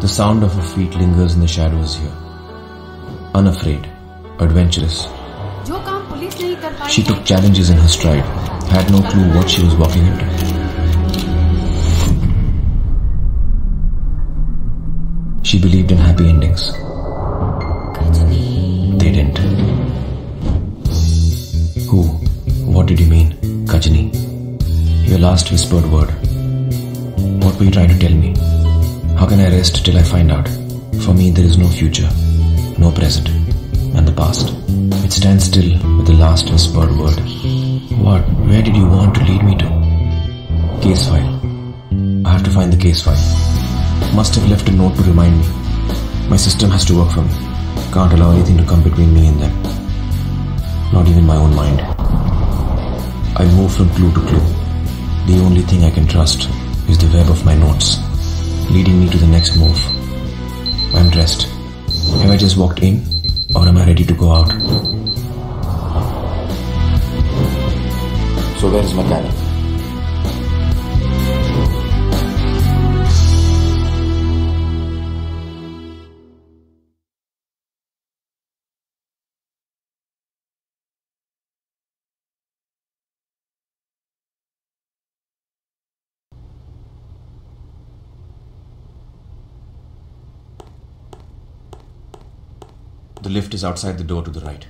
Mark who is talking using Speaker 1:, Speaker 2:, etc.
Speaker 1: The sound of her feet lingers in the shadows here. Unafraid, adventurous. She took challenges in her stride, had no clue what she was walking into. She believed in happy endings. They didn't. Who? What did you mean, Ghajini? Your last whispered word. What were you trying to tell me? How can I rest till I find out? For me, there is no future, no present, and the past. It stands still with the last whispered word. What? Where did you want to lead me to? Case file. I have to find the case file. Must have left a note to remind me. My system has to work for me. Can't allow anything to come between me and them. Not even my own mind. I move from clue to clue. The only thing I can trust is the web of my notes, leading me to the next move. I'm dressed. Have I just walked in, or am I ready to go out? So where is my cabin? The lift is outside the door to the right.